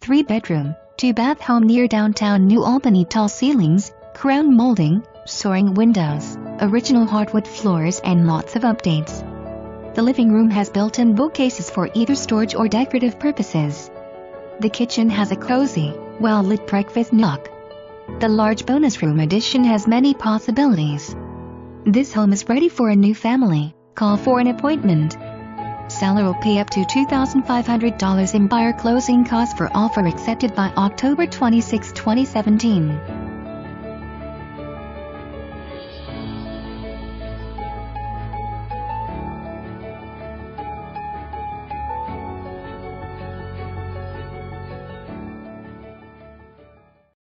three-bedroom, two-bath home near downtown New Albany tall ceilings, crown molding, soaring windows, original hardwood floors and lots of updates. The living room has built-in bookcases for either storage or decorative purposes. The kitchen has a cozy, well-lit breakfast nook. The large bonus room addition has many possibilities. This home is ready for a new family. Call for an appointment. Seller will pay up to $2,500 in buyer closing costs for offer accepted by October 26, 2017.